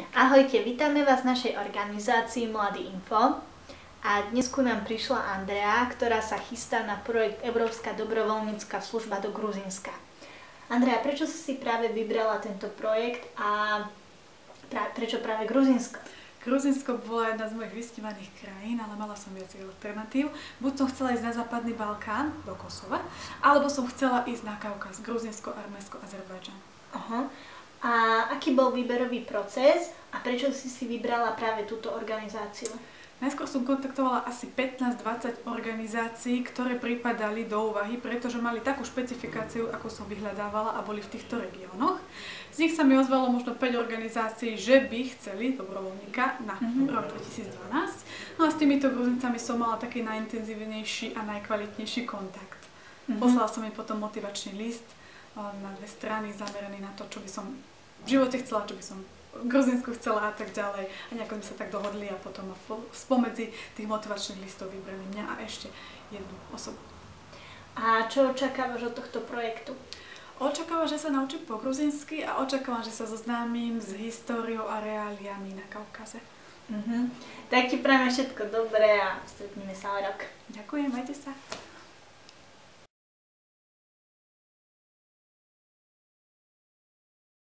Ahojte, vítame vás v našej organizácii Mladý Info. A dnes ku nám prišla Andrea, ktorá sa chystá na projekt Európska dobrovoľnícka služba do Gruzinska. Andrea, prečo si práve vybrala tento projekt a pra- prečo práve Gruzinsko? Gruzinsko bola jedna z mojich vysnívaných krajín, ale mala som viac alternatív. Buď som chcela ísť na západný Balkán, do Kosova, alebo som chcela ísť na Kaukaz, Gruzinsko, Arménsko, Azerbajdžan. Aha. A aký bol výberový proces a prečo si si vybrala práve túto organizáciu? Najskôr som kontaktovala asi 15-20 organizácií, ktoré pripadali do úvahy, pretože mali takú špecifikáciu, ako som vyhľadávala a boli v týchto regiónoch. Z nich sa mi ozvalo možno 5 organizácií, že by chceli dobrovoľníka na mm-hmm. rok 2012. No a s týmito gruzincami som mala taký najintenzívnejší a najkvalitnejší kontakt. Mm-hmm. Poslala som im potom motivačný list na dve strany zameraný na to, čo by som v živote chcela, čo by som Gruzinsku chcela a tak ďalej. A nejako sme sa tak dohodli a potom spomedzi tých motivačných listov vybrali mňa a ešte jednu osobu. A čo očakávaš od tohto projektu? Očakávam, že sa naučím po gruzinsky a očakávam, že sa zoznámim s históriou a reáliami na Kaukaze. Mm-hmm. Tak ti prajeme všetko dobré a stretneme sa o rok. Ďakujem, majte sa.